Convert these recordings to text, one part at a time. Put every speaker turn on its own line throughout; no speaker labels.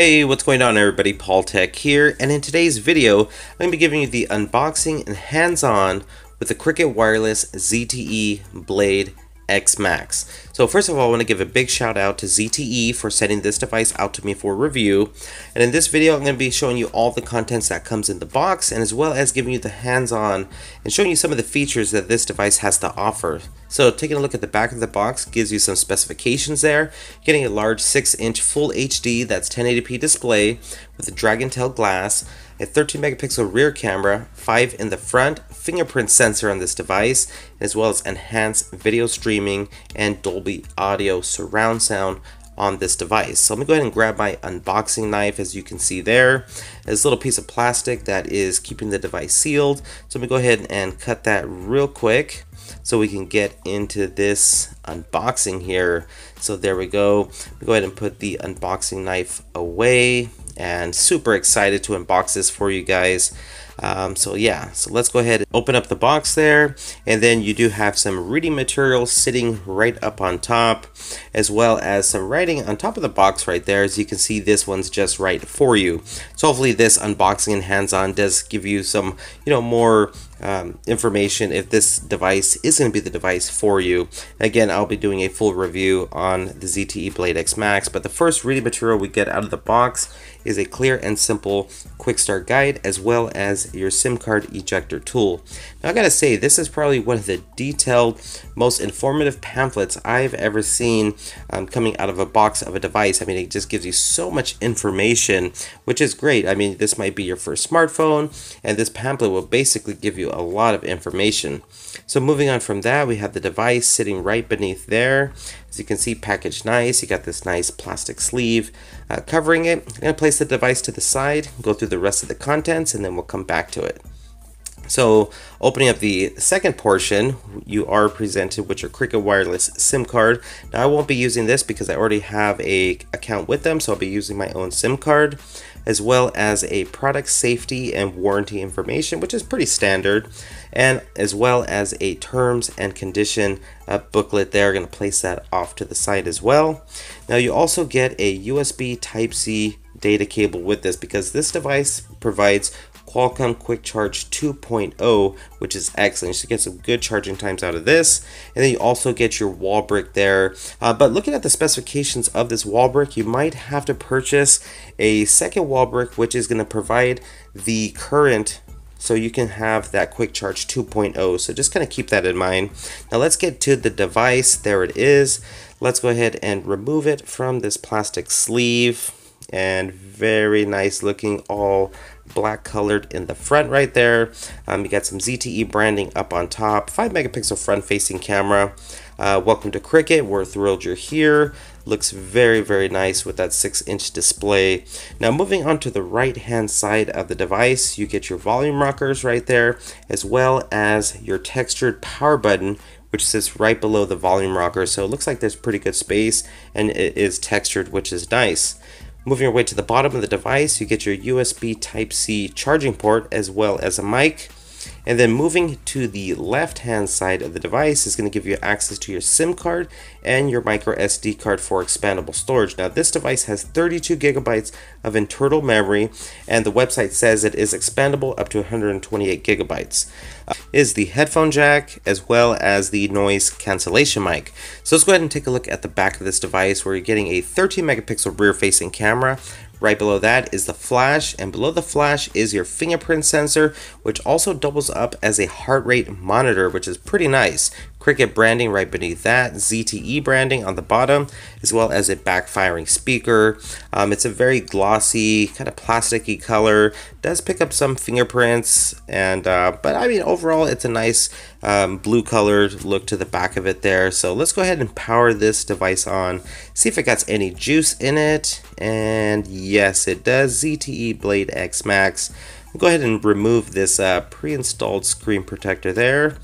Hey, what's going on everybody? Paul Tech here, and in today's video, I'm going to be giving you the unboxing and hands-on with the Cricket Wireless ZTE Blade X Max. So first of all, I want to give a big shout out to ZTE for sending this device out to me for review. And in this video, I'm going to be showing you all the contents that comes in the box and as well as giving you the hands-on and showing you some of the features that this device has to offer. So taking a look at the back of the box gives you some specifications there. Getting a large 6-inch Full HD that's 1080p display with a Dragontrail glass, a 13 megapixel rear camera, 5 in the front, fingerprint sensor on this device, as well as enhanced video streaming and Dolby audio surround sound on this device. So let me go ahead and grab my unboxing knife as you can see there. This little piece of plastic that is keeping the device sealed. So let me go ahead and cut that real quick so we can get into this unboxing here. So there we go. Go ahead and put the unboxing knife away and super excited to unbox this for you guys. Um, so yeah, so let's go ahead and open up the box there. And then you do have some reading material sitting right up on top, as well as some writing on top of the box right there. As you can see, this one's just right for you. So hopefully this unboxing and hands-on does give you some, you know, more um, information if this device is going to be the device for you. Again, I'll be doing a full review on the ZTE Blade X Max, but the first reading material we get out of the box is a clear and simple quick start guide as well as your SIM card ejector tool. Now I gotta say, this is probably one of the detailed, most informative pamphlets I've ever seen um, coming out of a box of a device. I mean, it just gives you so much information, which is great. I mean, this might be your first smartphone, and this pamphlet will basically give you a lot of information. So moving on from that, we have the device sitting right beneath there. As you can see, packaged nice. You got this nice plastic sleeve uh, covering it. I'm to place the device to the side, go through the rest of the contents, and then we'll come back to it. So opening up the second portion, you are presented with your Cricket Wireless SIM card. Now I won't be using this because I already have a account with them, so I'll be using my own SIM card as well as a product safety and warranty information, which is pretty standard, and as well as a terms and condition uh, booklet there. Going to place that off to the side as well. Now you also get a USB Type-C data cable with this because this device provides Qualcomm Quick Charge 2.0, which is excellent. You should get some good charging times out of this. And then you also get your wall brick there. Uh, but looking at the specifications of this wall brick, you might have to purchase a second wall brick, which is going to provide the current so you can have that quick charge 2.0 so just kind of keep that in mind now let's get to the device there it is let's go ahead and remove it from this plastic sleeve and very nice looking all black colored in the front right there. Um, you got some ZTE branding up on top, 5 megapixel front facing camera. Uh, welcome to Cricket, we're thrilled you're here. Looks very, very nice with that 6 inch display. Now moving on to the right hand side of the device, you get your volume rockers right there, as well as your textured power button which sits right below the volume rocker. So it looks like there's pretty good space and it is textured, which is nice. Moving your way to the bottom of the device, you get your USB Type-C charging port as well as a mic. And then moving to the left hand side of the device is going to give you access to your SIM card and your micro SD card for expandable storage. Now this device has 32 gigabytes of internal memory and the website says it is expandable up to 128 gigabytes. Uh, is the headphone jack as well as the noise cancellation mic. So let's go ahead and take a look at the back of this device where you're getting a 13 megapixel rear facing camera Right below that is the flash, and below the flash is your fingerprint sensor, which also doubles up as a heart rate monitor, which is pretty nice. Cricket branding right beneath that, ZTE branding on the bottom, as well as a backfiring speaker. Um, it's a very glossy, kind of plasticky color. Does pick up some fingerprints, and uh, but I mean overall it's a nice um, blue colored look to the back of it there. So let's go ahead and power this device on, see if it got any juice in it, and yes it does. ZTE Blade X Max. Go ahead and remove this uh, pre-installed screen protector there.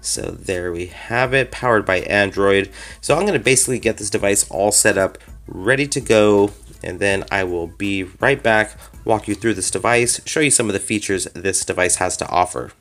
So there we have it, powered by Android. So I'm going to basically get this device all set up, ready to go, and then I will be right back, walk you through this device, show you some of the features this device has to offer.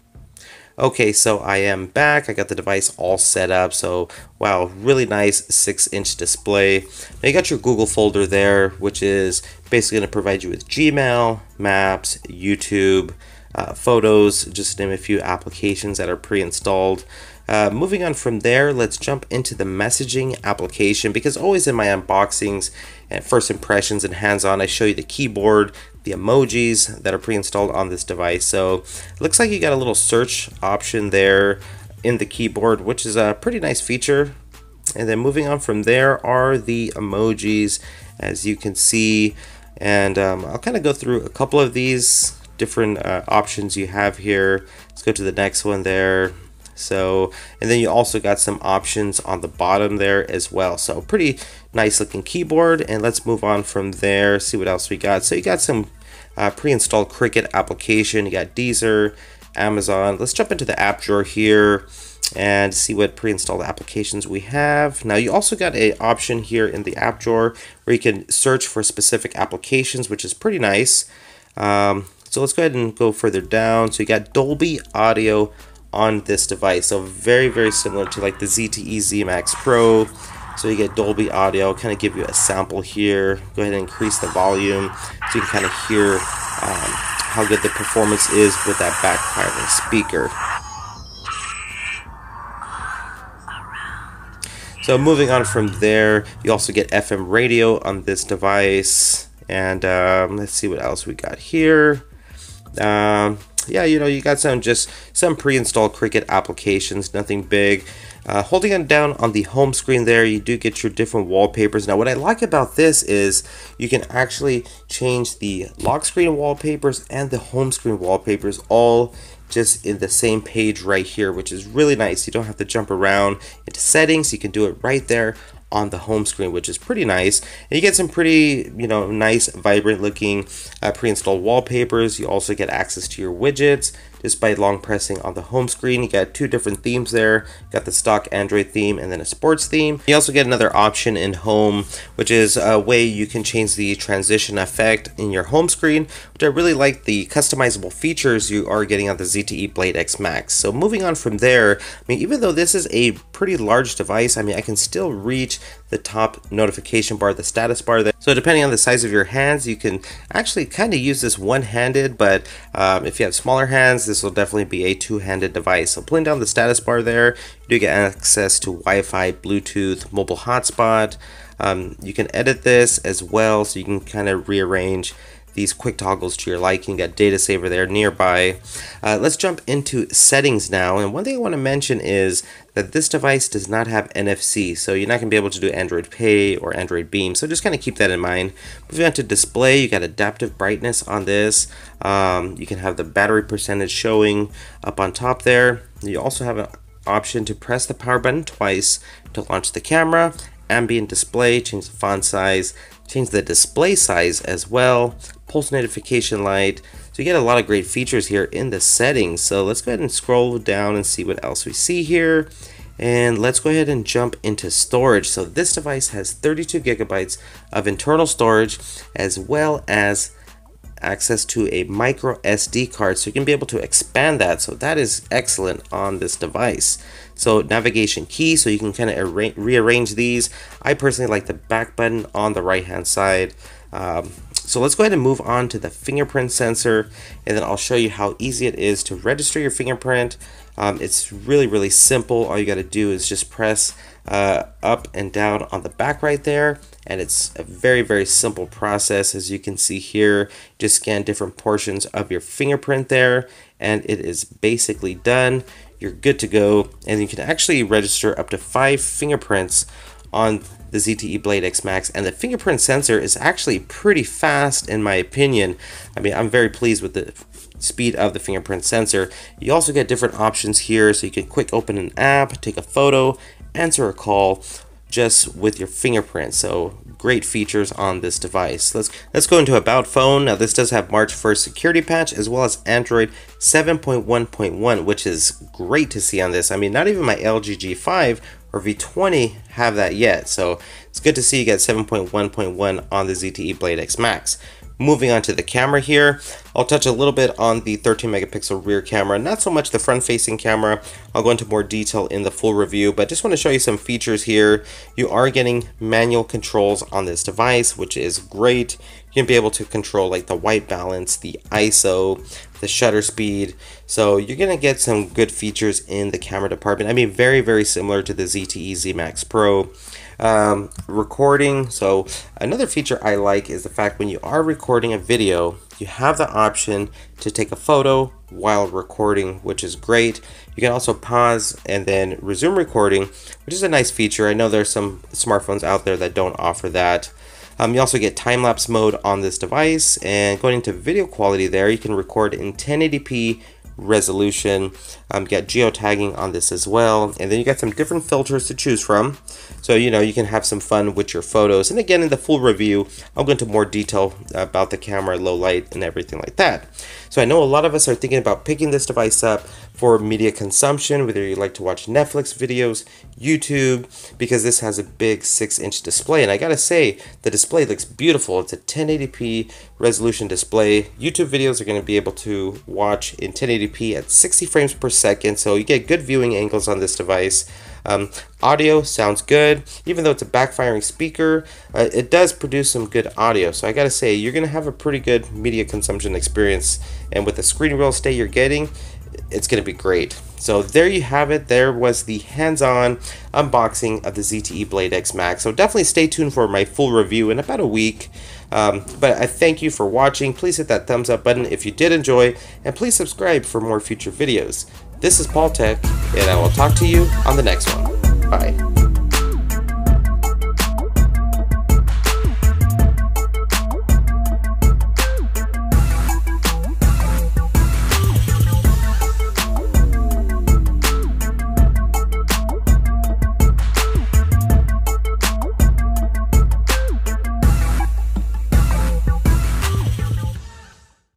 Okay, so I am back. I got the device all set up. So, wow, really nice 6-inch display. Now you got your Google folder there, which is basically going to provide you with Gmail, Maps, YouTube, uh, Photos, just name a few applications that are pre-installed. Uh, moving on from there, let's jump into the messaging application because always in my unboxings and first impressions and hands-on, I show you the keyboard, the emojis that are pre-installed on this device. So it looks like you got a little search option there in the keyboard, which is a pretty nice feature. And then moving on from there are the emojis, as you can see. And um, I'll kind of go through a couple of these different uh, options you have here. Let's go to the next one there. So, and then you also got some options on the bottom there as well. So pretty nice looking keyboard. And let's move on from there, see what else we got. So you got some uh, pre-installed Cricket application. You got Deezer, Amazon. Let's jump into the app drawer here and see what pre-installed applications we have. Now you also got a option here in the app drawer where you can search for specific applications, which is pretty nice. Um, so let's go ahead and go further down. So you got Dolby Audio on this device. So very, very similar to like the ZTE ZMAX Pro. So you get Dolby Audio, kind of give you a sample here. Go ahead and increase the volume so you can kind of hear um, how good the performance is with that backfiring speaker. So moving on from there, you also get FM radio on this device. And um, let's see what else we got here. Um, yeah, you know, you got some just some pre-installed Cricket applications, nothing big. Uh, holding it down on the home screen there, you do get your different wallpapers. Now, what I like about this is you can actually change the lock screen wallpapers and the home screen wallpapers all just in the same page right here, which is really nice. You don't have to jump around into settings. You can do it right there on the home screen, which is pretty nice. And you get some pretty, you know, nice, vibrant looking uh, pre-installed wallpapers. You also get access to your widgets just by long pressing on the home screen. You got two different themes there. You got the stock Android theme and then a sports theme. You also get another option in home, which is a way you can change the transition effect in your home screen, which I really like the customizable features you are getting on the ZTE Blade X Max. So moving on from there, I mean, even though this is a pretty large device, I mean, I can still reach the top notification bar, the status bar there. So depending on the size of your hands, you can actually kind of use this one-handed, but um, if you have smaller hands, this will definitely be a two-handed device. So pulling down the status bar there, you do get access to Wi-Fi, Bluetooth, mobile hotspot. Um, you can edit this as well, so you can kind of rearrange these quick toggles to your liking. Got data saver there nearby. Uh, let's jump into settings now. And one thing I want to mention is that this device does not have NFC, so you're not going to be able to do Android Pay or Android Beam. So just kind of keep that in mind. Moving on to display, you got adaptive brightness on this. Um, you can have the battery percentage showing up on top there. You also have an option to press the power button twice to launch the camera ambient display, change the font size, change the display size as well, pulse notification light. So you get a lot of great features here in the settings. So let's go ahead and scroll down and see what else we see here. And let's go ahead and jump into storage. So this device has 32 gigabytes of internal storage as well as access to a micro SD card so you can be able to expand that. So that is excellent on this device. So navigation key so you can kind of rearrange these. I personally like the back button on the right hand side. Um, so let's go ahead and move on to the fingerprint sensor and then I'll show you how easy it is to register your fingerprint. Um, it's really really simple. All you got to do is just press uh, up and down on the back right there. And it's a very very simple process as you can see here. Just scan different portions of your fingerprint there and it is basically done. You're good to go. And you can actually register up to five fingerprints on the ZTE Blade X Max. And the fingerprint sensor is actually pretty fast in my opinion. I mean I'm very pleased with the speed of the fingerprint sensor. You also get different options here. So you can quick open an app take a photo answer a call just with your fingerprint. So great features on this device. Let's let's go into about phone. Now this does have March 1st security patch as well as Android 7.1.1, which is great to see on this. I mean, not even my LG G5 or V20 have that yet. So it's good to see you get 7.1.1 on the ZTE Blade X Max. Moving on to the camera here, I'll touch a little bit on the 13 megapixel rear camera, not so much the front facing camera. I'll go into more detail in the full review, but just want to show you some features here. You are getting manual controls on this device, which is great. You can be able to control like the white balance, the ISO, the shutter speed. So you're to get some good features in the camera department. I mean, very, very similar to the ZTE Z Max Pro. Um, recording. So another feature I like is the fact when you are recording a video, you have the option to take a photo while recording, which is great. You can also pause and then resume recording, which is a nice feature. I know there's some smartphones out there that don't offer that. Um, you also get time-lapse mode on this device and going into video quality there, you can record in 1080p resolution. Um, you got geotagging on this as well. And then you got some different filters to choose from. So, you know, you can have some fun with your photos. And again, in the full review, I'll go into more detail about the camera, low light, and everything like that. So I know a lot of us are thinking about picking this device up for media consumption, whether you like to watch Netflix videos, YouTube, because this has a big 6-inch display. And I gotta say, the display looks beautiful. It's a 1080p resolution display. YouTube videos are gonna be able to watch in 1080p at 60 frames per second, so you get good viewing angles on this device. Um, audio sounds good, even though it's a backfiring speaker, uh, it does produce some good audio. So I gotta say, you're gonna have a pretty good media consumption experience, and with the screen real estate you're getting, it's going to be great. So there you have it. There was the hands-on unboxing of the ZTE Blade X Max. So definitely stay tuned for my full review in about a week. Um, but I thank you for watching. Please hit that thumbs up button if you did enjoy, and please subscribe for more future videos. This is Paul Tech, and I will talk to you on the next one.